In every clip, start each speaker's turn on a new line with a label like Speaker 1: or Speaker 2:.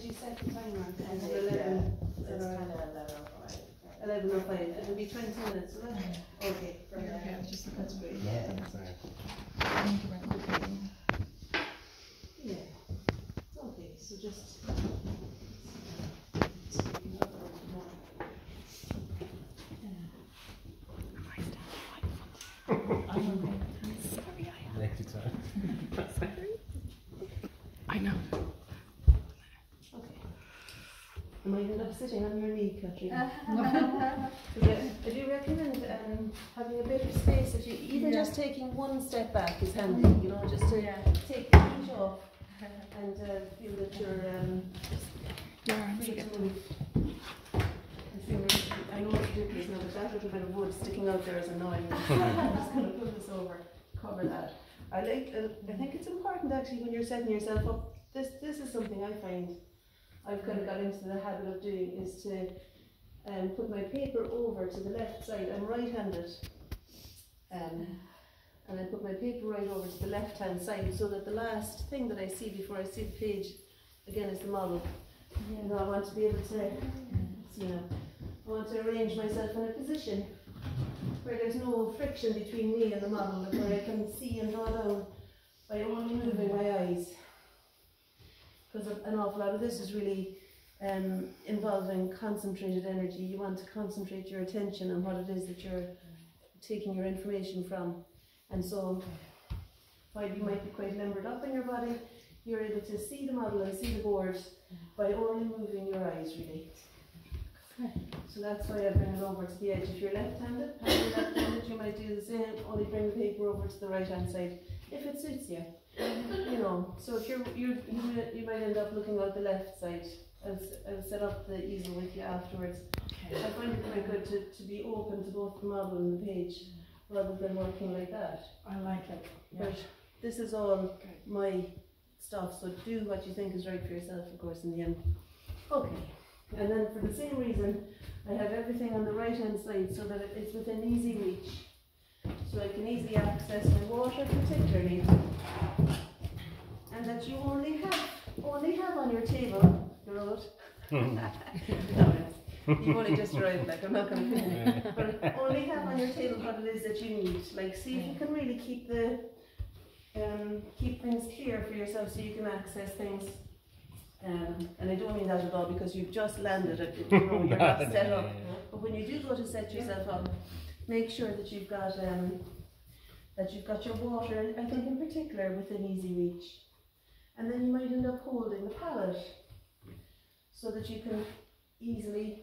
Speaker 1: And did you set the timer?
Speaker 2: And
Speaker 1: Is
Speaker 2: it,
Speaker 1: it
Speaker 2: yeah,
Speaker 1: eleven?
Speaker 2: it's
Speaker 1: Is that all
Speaker 2: kind
Speaker 1: right?
Speaker 2: of eleven or five.
Speaker 1: Eleven or five, it'll be twenty minutes, will it? Okay, for
Speaker 3: Yeah,
Speaker 1: now.
Speaker 3: just the
Speaker 1: That's great.
Speaker 2: Yeah.
Speaker 3: Thank you very much.
Speaker 1: Yeah, okay, so just.
Speaker 3: Sorry, I I know.
Speaker 1: Okay. I might end up sitting on your knee, Katrina. Yeah, I do recommend um, having a bit of space. If you even
Speaker 2: Yeah.
Speaker 1: just taking one step back is handy. You know, just to
Speaker 2: Yeah.
Speaker 1: take the feet off and uh, feel that you're um,
Speaker 3: Your arms
Speaker 1: free to move. I feel really- I know it's ridiculous now, but that little bit of wood sticking out there is annoying. I'm just going to pull this over, cover that. I like. Uh, I think it's important actually when you're setting yourself up. This this is something I find I've kind of got into the habit of doing is to um, put my paper over to the left side. I'm right-handed, um, and I put my paper right over to the left-hand side so that the last thing that I see before I see the page again is the model. You I want to be able to, you know, I want to arrange myself in a position where there's no friction between me and the model, where I can see and draw down by only moving my eyes. Because an awful lot of this is really um, involving concentrated energy. You want to concentrate your attention on what it is that you're taking your information from. And so, while you might be quite limbered up in your body, you're able to see the model and see the board by only moving your eyes, really. So that's why I bring it over to the edge. If you're left-handed, left-handed, you might do the same, only bring the paper over to the right-hand side, if it suits you. You know, so if you're, you're, you might- you might end up looking out the left side. I'll, I'll set up the easel with you afterwards. I find it quite good to, to be open to both the model and the page, rather than working like that.
Speaker 4: I like it. Yeah.
Speaker 1: But this is all my stuff, so do what you think is right for yourself, of course, in the end. Okay, and then for the same reason, I have everything on the right hand side so that it's within easy reach. So I can easily access my water particularly. And that you only have, only have on your table, the road. No, You've only just arrived, like, I'm not gonna pin you. But only have on your table what it is that you need. Like, see if you can really keep the, um, keep things clear for yourself so you can access things. Um, and I don't mean that at all because you've just landed it, you know, you're not set up. But when you do go to set yourself up, make sure that you've got, um, that you've got your water, I think in particular, within easy reach. And then you might end up holding the palette so that you can easily,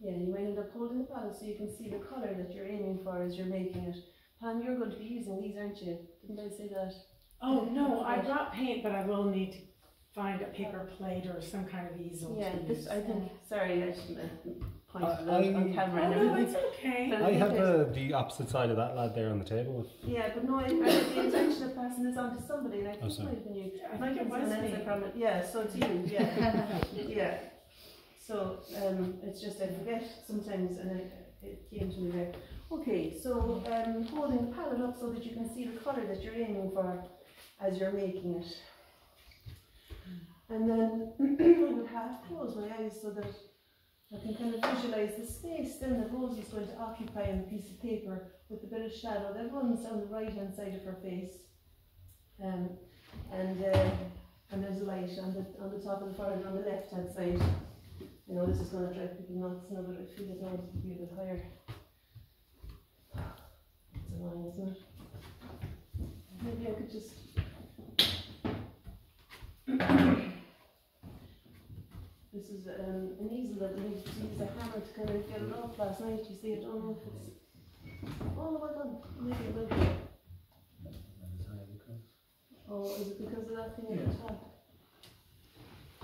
Speaker 1: yeah, you might end up holding the palette so you can see the colour that you're aiming for as you're making it. Pam, you're going to be using these, aren't you? Didn't I say that?
Speaker 4: Oh, no, I brought paint, but I will need to find a paper plate or some kind of easel
Speaker 1: Yeah,
Speaker 4: to
Speaker 1: this,
Speaker 4: use.
Speaker 1: I think, sorry, I shouldn't have pointed it
Speaker 5: I-
Speaker 1: out on camera
Speaker 4: Oh, no, it's okay.
Speaker 5: I have uh, the opposite side of that lad there on the table.
Speaker 1: Yeah, but no, I, I had the intention of passing this on to somebody, and I think
Speaker 5: Oh,
Speaker 1: it
Speaker 5: sorry.
Speaker 1: might have been you.
Speaker 4: I
Speaker 1: Might
Speaker 4: think
Speaker 1: have
Speaker 4: it
Speaker 1: been
Speaker 4: was
Speaker 1: Vanessa
Speaker 4: me.
Speaker 1: from it. Yeah, so it's you. Yeah, yeah. So um, it's just I forget sometimes, and it, it came to me there. Okay, so um, holding the palette up so that you can see the colour that you're aiming for as you're making it. And then I would half close my eyes so that I can kind of visualise the space then the rose is going to occupy on the piece of paper with a bit of shadow that runs on the right hand side of her face. Um, and uh, and there's a light on the on the top of the forehead on the left hand side. I know this is going to drive people nuts now, but I feel that I want to be a bit higher. It's annoying, isn't it? Maybe I could just. This is um, an easel that needs to use a hammer to kind of get it off last night. You see, I don't know if it's. Oh, well done. Maybe it will be. Oh, is it because of that thing at the top?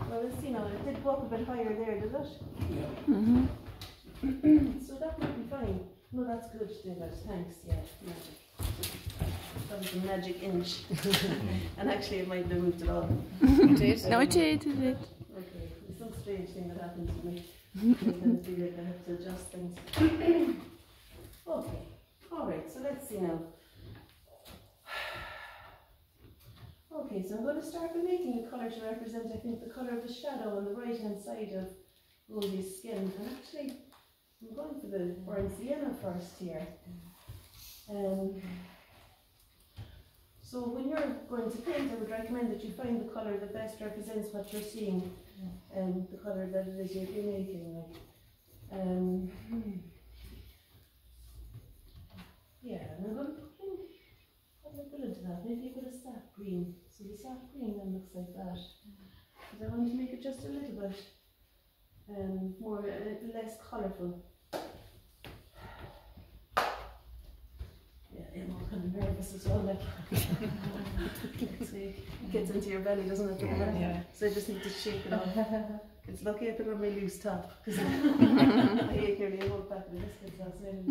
Speaker 1: Well, let's see now. It did go up a bit higher there, did it?
Speaker 3: Mm-hmm.
Speaker 1: So that might be fine. No, that's good, David. Thanks. Yeah. Magic. That was a magic inch. and actually, it might have moved it all.
Speaker 3: No, it did, it did.
Speaker 1: Strange thing that happens to me. I have to adjust things. okay, all right, so let's see now. Okay, so I'm going to start by making a colour to represent, I think, the colour of the shadow on the right hand side of Rosie's skin. And actually, I'm going for the burnt sienna first here. Um, so when you're going to paint, I would recommend that you find the colour that best represents what you're seeing and the colour that it is you're, making. Like. Um, yeah, and I'm going to put in a bit into that. Maybe a bit of sap green. So the sap green then looks like that. Because I want to make it just a little bit um, more, uh, less colourful. Yeah, I'm all kind of nervous as well. Like, so it gets into your belly, doesn't it?
Speaker 2: Yeah.
Speaker 1: So I just need to shake it off. It's lucky I put on my loose top because I ate nearly a whole pack of biscuits last night.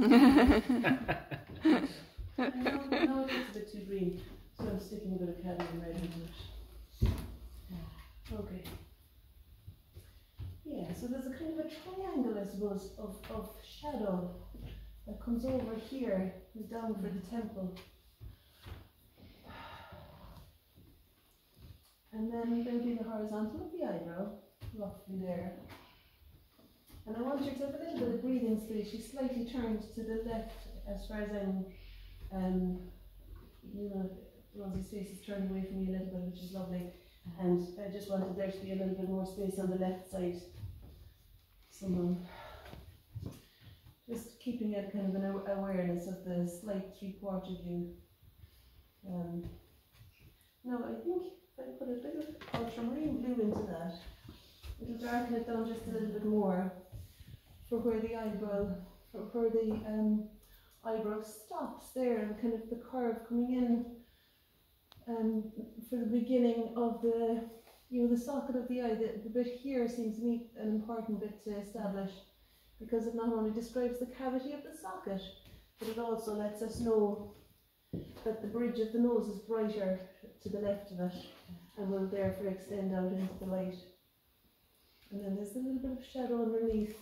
Speaker 1: no, no, it a bit too green, so I'm sticking a bit of cadmium red into it. Okay. Yeah, so there's a kind of a triangle, I suppose, of, of shadow that comes over here is down for the temple. And then there'll be the horizontal of the eyebrow, roughly there. And I want you to have a little bit of breathing space. She's slightly turned to the left as far as I'm, um, you know, Rosie's face is turned away from me a little bit, which is lovely. And I just wanted there to be a little bit more space on the left side. So, um, just keeping it kind of an awareness of the slight three quarter view. Um, now I think if I put a bit of ultramarine blue into that, it'll darken it down just a little bit more for where the eyebrow, for where the um, eyebrow stops there and kind of the curve coming in um, for the beginning of the, you know, the socket of the eye. The, the bit here seems to me an important bit to establish because it not only describes the cavity of the socket, but it also lets us know that the bridge of the nose is brighter to the left of it and will therefore extend out into the light. And then there's a little bit of shadow underneath.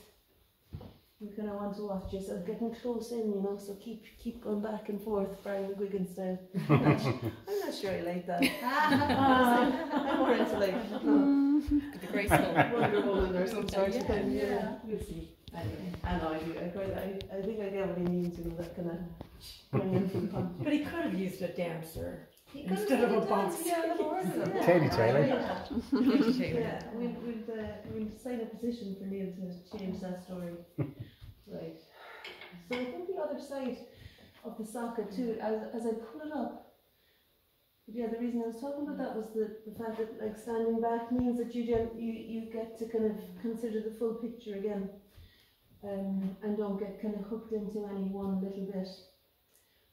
Speaker 1: You kind of want to watch yourself getting close in, you know, so keep keep going back and forth, Brian McGuigan style. I'm not, I'm not sure I like that. I'm more into like mm.
Speaker 2: The graceful.
Speaker 1: Wonder Woman or some sort
Speaker 2: Yeah,
Speaker 1: of thing. Yeah,
Speaker 2: yeah.
Speaker 1: we'll see. Anyway, I know I do. I, quite, I, I think I get what he means, you know, that kind of going in for punch.
Speaker 4: But he could have used a dancer.
Speaker 1: He could
Speaker 4: Instead
Speaker 1: have
Speaker 4: of a
Speaker 1: done
Speaker 4: box.
Speaker 1: Yeah, on the board of them.
Speaker 5: Katie
Speaker 1: Yeah.
Speaker 5: Taylor.
Speaker 1: Yeah, yeah. we'll, we'll, uh, we'll sign a petition for Neil to change that story. right. So I think the other side of the socket too, as, as I pull it up, yeah, the reason I was talking about that was the, the fact that like standing back means that you gen, you, you get to kind of consider the full picture again. Um, and don't get kind of hooked into any one little bit.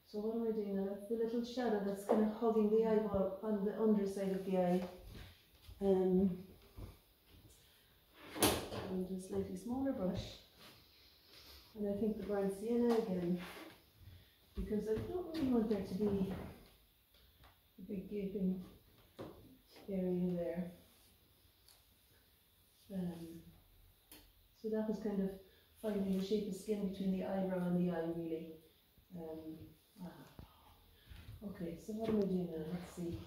Speaker 1: So what am I doing now? The little shadow that's kind of hugging the eyeball on the underside of the eye. Um, and a slightly smaller brush. And I think the burnt sienna again. Because I don't really want there to be a big gaping area there. Um, so that was kind of finding the shape of skin between the eyebrow and the eye really. Um, ah. Okay, so what am I doing now? Let's see.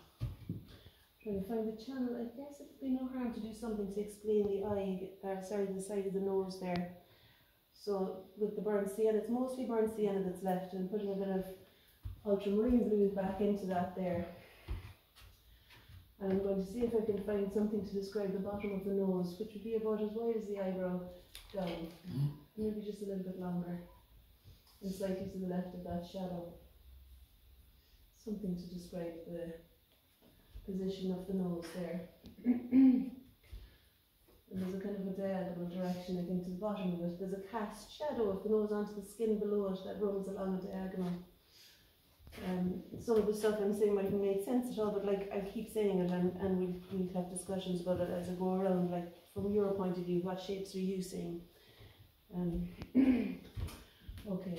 Speaker 1: Trying to find the channel. I guess it'd be no harm to do something to explain the eye, uh, sorry, the side of the nose there. So with the burnt sienna, it's mostly burnt sienna that's left and putting a bit of ultramarine blue back into that there. And I'm going to see if I can find something to describe the bottom of the nose, which would be about as wide as the eyebrow down. Maybe just a little bit longer. And slightly to the left of that shadow. Something to describe the position of the nose there. and there's a kind of a diagonal direction, I think, to the bottom of it. There's a cast shadow of the nose onto the skin below it that runs along a diagonal. Um, some of the stuff I'm saying mightn't make sense at all, but like I keep saying it, and, and we'll, we'll have discussions about it as I go around. Like from your point of view, what shapes are you seeing? Um, okay,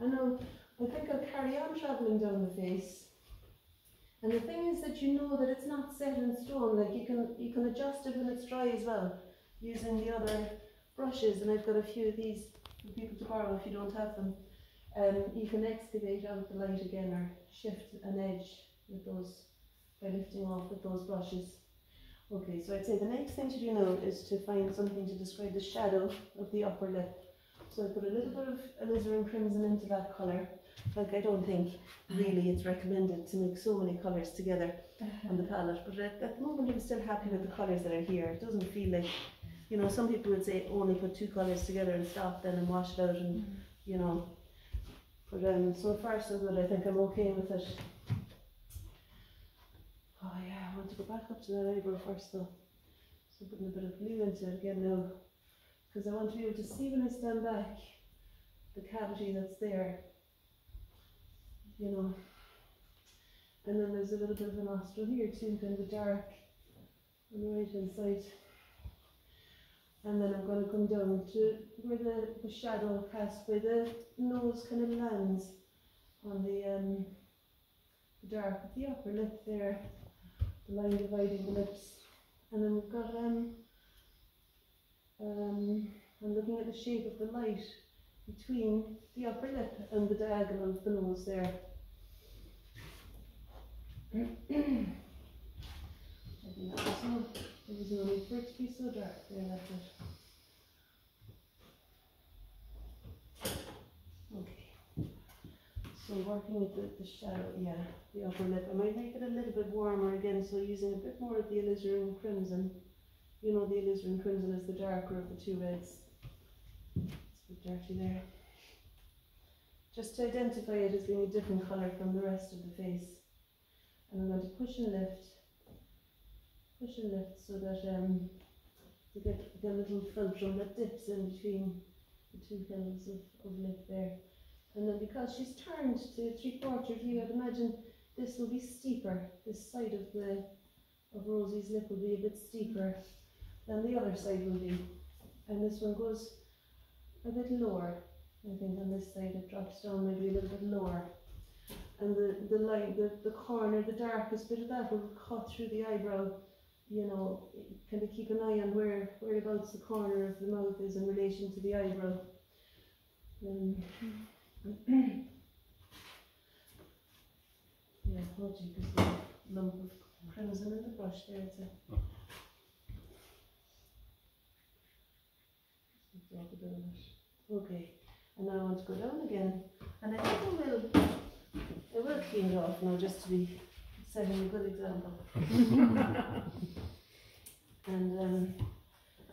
Speaker 1: I know. I think I'll carry on travelling down the face. And the thing is that you know that it's not set in stone. Like you can you can adjust it when it's dry as well, using the other brushes. And I've got a few of these for people to borrow if you don't have them. Um, you can excavate out the light again or shift an edge with those by lifting off with those brushes. Okay, so I'd say the next thing to do now is to find something to describe the shadow of the upper lip. So I put a little bit of alizarin crimson into that colour. Like I don't think really it's recommended to mix so many colours together on the palette, but at, at the moment I'm still happy with the colours that are here. It doesn't feel like, you know, some people would say only put two colours together and stop then and wash it out and, you know. But um, so far so good, I think I'm okay with it. Oh yeah, I want to go back up to that eyebrow first though. So putting a bit of glue into it again now. Because I want to be able to see when I stand back the cavity that's there. You know. And then there's a little bit of a nostril here too, kind of dark on the right hand side. And then I'm going to come down to where the, the shadow cast by the nose kind of lands on the um, dark the upper lip there, the line dividing lips. And then we've got um, um, I'm looking at the shape of the light between the upper lip and the diagonal of the nose there. I think that was no, it was need for it to be so dark there, that's it. Okay. So working with the, the shadow, yeah, the upper lip, I might make it a little bit warmer again, so using a bit more of the alizarin crimson. You know, the alizarin crimson is the darker of the two reds. It's a bit dirty there. Just to identify it as being a different colour from the rest of the face. And I'm going to push and lift, push and lift so that um, you get the little fulcrum that dips in between the two hills of, of lip there. And then because she's turned to three quarter view, I'd imagine this will be steeper. This side of the of Rosie's lip will be a bit steeper than the other side will be. And this one goes a bit lower. I think on this side it drops down maybe a little bit lower. And the, the line, the, the corner, the darkest bit of that will cut through the eyebrow. You know, kind of keep an eye on where whereabouts the corner of the mouth is in relation to the eyebrow. Um, yeah, oh gee, there's a lump of crimson in the brush there. Okay, and now I want to go down again, and I think I will, I will clean it off now just to be setting a good example. and um,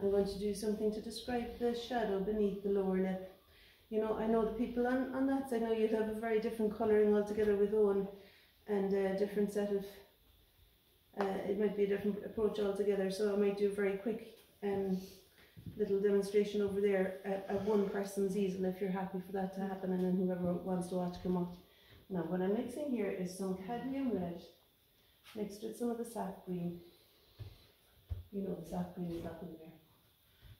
Speaker 1: I'm going to do something to describe the shadow beneath the lower lip. You know, I know the people on, on that I know you'd have a very different colouring altogether with Owen and a different set of, uh, it might be a different approach altogether, so I might do a very quick um, little demonstration over there at, at one person's easel if you're happy for that to happen and then whoever wants to watch come up. Now what I'm mixing here is some cadmium red mixed with some of the sap green. You know the sap green is up in there.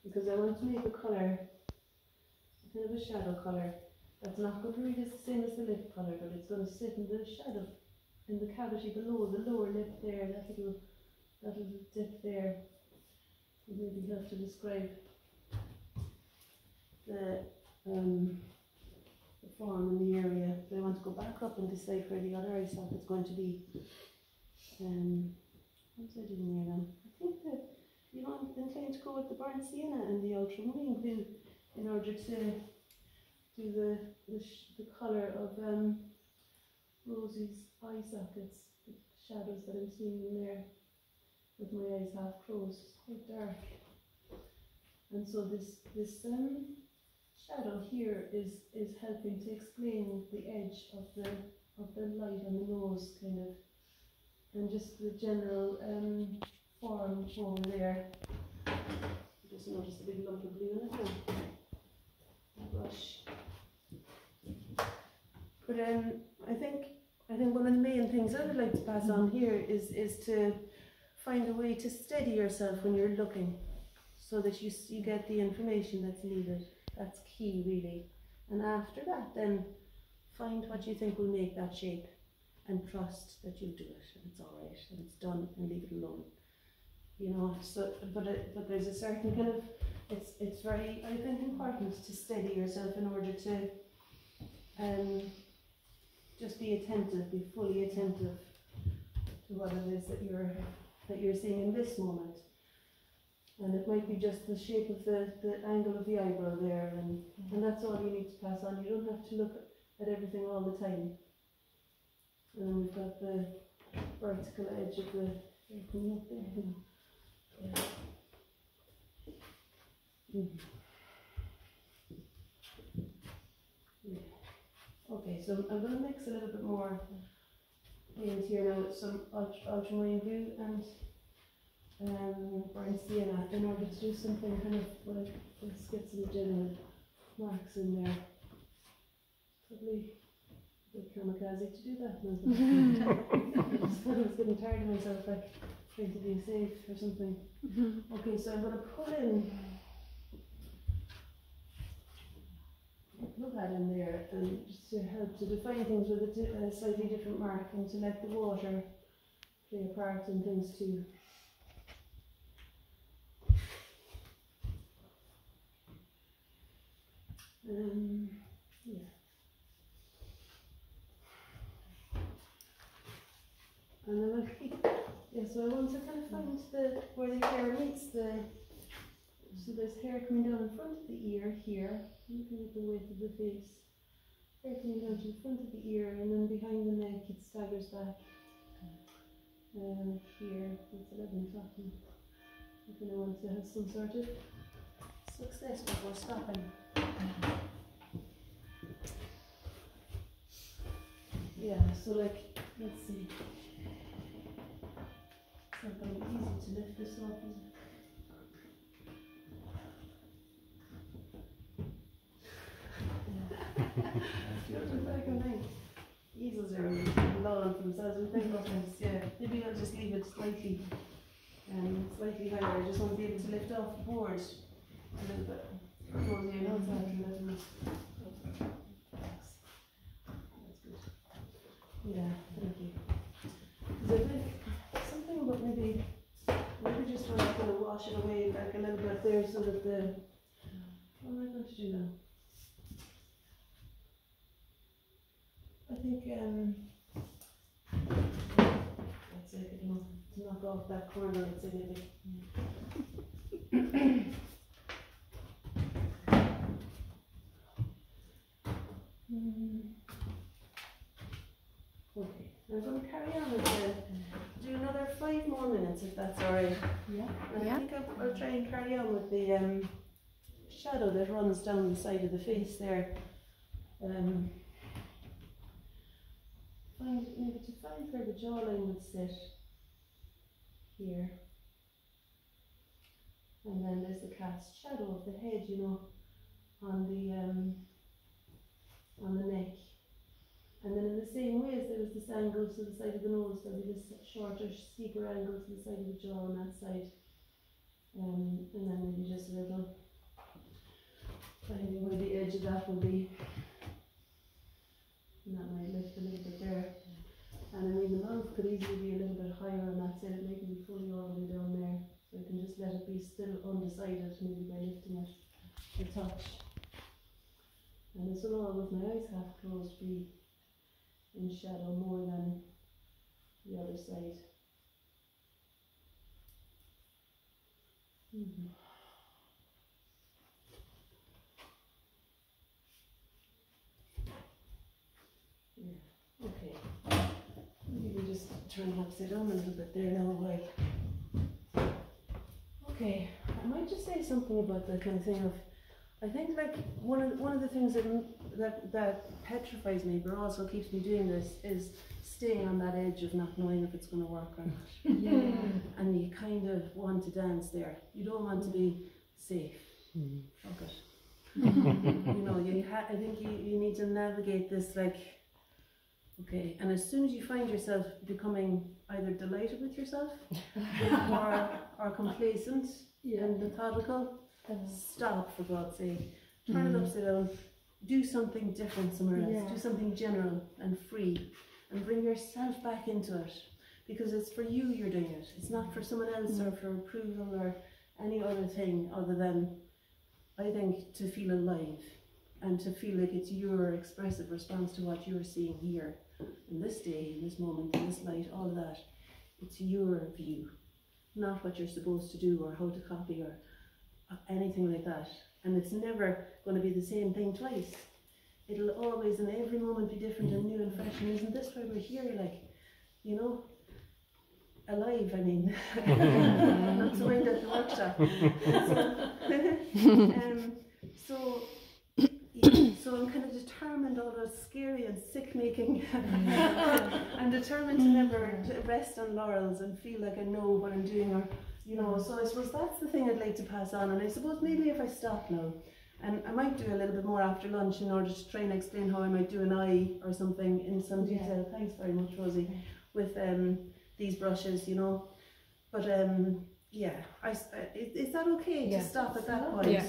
Speaker 1: Because I want to make a colour, kind of a shadow colour, that's not going to be the same as the lip colour, but it's going to sit in the shadow, in the cavity below, the lower lip there, that little, that little dip there. You maybe have to describe the, um, the form in the area. But I want to go back up and decide where the other eye socket's going to be. Um, what's I doing here now? I think that, you know, I'm inclined to go with the burnt sienna and the ultramarine blue in order to do the, the, the colour of um, Rosie's eye sockets, the shadows that I'm seeing in there with my eyes half closed, it's quite dark. And so this this um, shadow here is is helping to explain the edge of the of the light on the nose, kind of, and just the general um, form over there. Just notice a big lump of blue in it now. Brush. But um, I think I think one of the main things I would like to pass on here is is to find a way to steady yourself when you're looking so that you, you get the information that's needed. That's key, really. And after that, then find what you think will make that shape and trust that you'll do it and it's all right and it's done and leave it alone. You know, so but it, but there's a certain kind of it's it's very I think important to steady yourself in order to um just be attentive, be fully attentive to what it is that you're, that you're seeing in this moment. And it might be just the shape of the, the angle of the eyebrow there, and, mm-hmm. and that's all you need to pass on. You don't have to look at everything all the time. And then we've got the vertical edge of the, up there? Yeah. Mhm. Yeah. Okay, so I'm gonna mix a little bit more paint here now with some ult- ultramarine blue and um, burnt sienna in order to do something kind of like, let's get some general marks in there. Probably a bit kamikaze to do that. I just thought I was getting tired of myself, like trying to be safe or something. Okay, so I'm gonna put in that in there and to help to define things with a, a slightly different mark and to let the water play a part in things too. Um, yeah. And then keep, yeah, so I want to kind of find the, where the hair meets the, so there's hair coming down in front of the ear here, looking at the width of the face. Hair coming down to the front of the ear and then behind the neck it staggers back. Um, here, it's 11 o'clock I think I to have some sort of success before stopping. Yeah, so like, let's see. It's not gonna be easy to lift this up, is it? Like a nice Easels are low for themselves, and think sometimes, yeah, maybe I'll just leave it slightly, um, slightly higher, I just want to be able to lift off the board a little bit. Close your nose and let them. That's good. Yeah, thank you. 'Cause I think something about maybe, maybe just want to kind of wash it away like a little bit there so that the, what am I going to do now? Think, um, that's it, you know, to knock off that corner, it's a maybe. Mm. Okay, I'm gonna carry on with the, do another five more minutes if that's alright.
Speaker 4: Yeah.
Speaker 1: And I think I'll, I'll try and carry on with the, um, shadow that runs down the side of the face there. Um, find, maybe to find where the jawline would sit here. And then there's the cast shadow of the head, you know, on the um, on the neck. And then in the same way as there was this angle to the side of the nose, there'll be this shorter, steeper angle to the side of the jaw on that side. Um, and then maybe just a little finding where the edge of that will be. And that might lift a little bit there. And I mean, the mouth could easily be a little bit higher on that side, it may be fully all the way down there. So I can just let it be still undecided, maybe by lifting it a touch. And this will all, with my eyes half closed, be in shadow more than the other side. Mhm. Yeah, okay. Turn upside down a little bit there now while. Okay, I might just say something about the kind of thing of, I think like one of the, one of the things that that that petrifies me, but also keeps me doing this, is staying on that edge of not knowing if it's going to work or not.
Speaker 4: Yeah.
Speaker 1: And you kind of want to dance there. You don't want to be safe. Mm-hmm. Fuck it. you know, you ha- I think you, you need to navigate this like, okay, and as soon as you find yourself becoming either delighted with yourself or, or complacent and methodical, uh-huh. stop for God's sake. Turn it mm-hmm. upside down. Do something different somewhere else.
Speaker 4: Yeah.
Speaker 1: Do something general and free and bring yourself back into it because it's for you you're doing it. It's not for someone else or mm. for approval or any other thing other than, I think, to feel alive and to feel like it's your expressive response to what you're seeing here in this day, in this moment, in this light, all of that. it's your view, not what you're supposed to do or how to copy or uh, anything like that. And it's never going to be the same thing twice. It'll always, in every moment, be different and new and fresh. And isn't this why we're here? Like, you know, alive. I mean, not to wind up the workshop. so, um, so, so I'm kind of determined, although it's scary and sick making. I'm determined to never to rest on laurels and feel like I know what I'm doing, or you know. So I suppose that's the thing I'd like to pass on. And I suppose maybe if I stop now, and I might do a little bit more after lunch in order to try and explain how I might do an eye or something in some
Speaker 4: Yeah.
Speaker 1: detail. Thanks very much, Rosie, with um, these brushes, you know. But um, yeah, I, uh, is, is that okay
Speaker 2: Yeah.
Speaker 1: to stop at that point?
Speaker 2: Yeah.